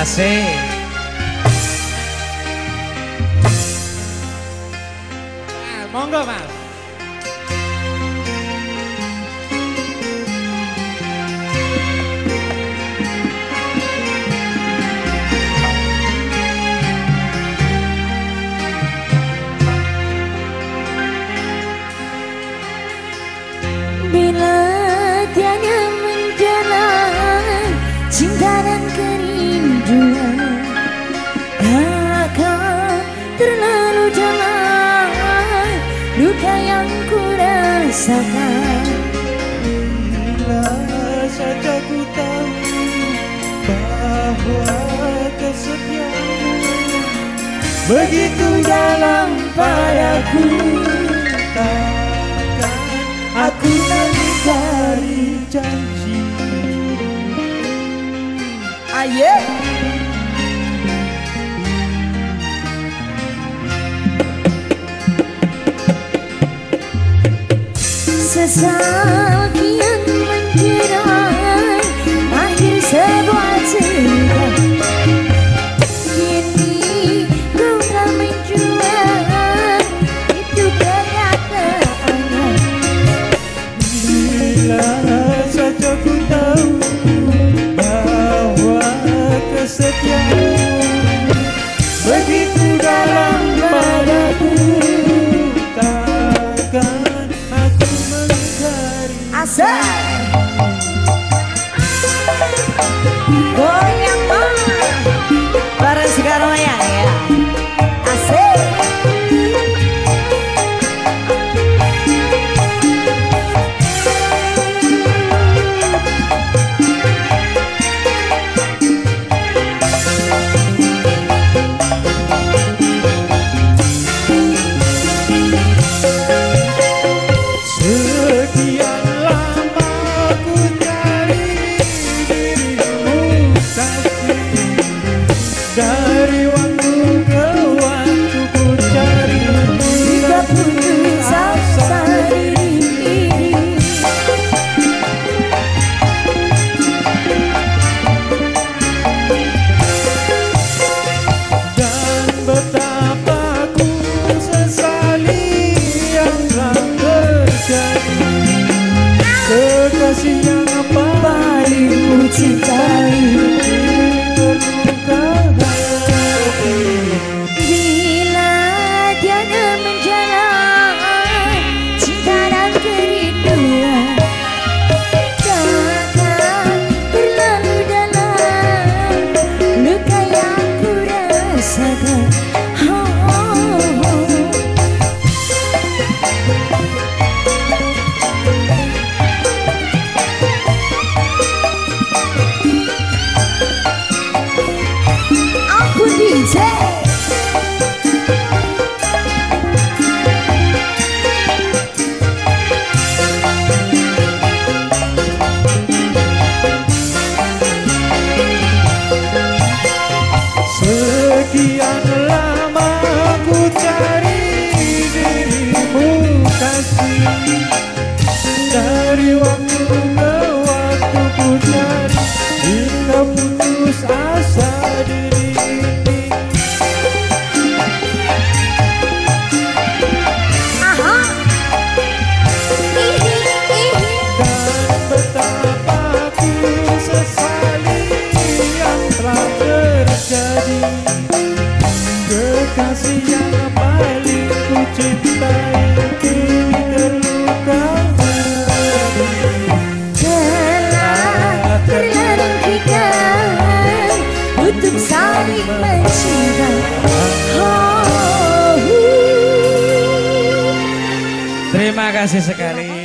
Assim. Ah, Mongo Mongomas. damai Luka yang ku rasakan. Bila saja ku tahu Bahwa kesetiaanmu Begitu dalam padaku. sesal dia one ku saling. Terima kasih sekali.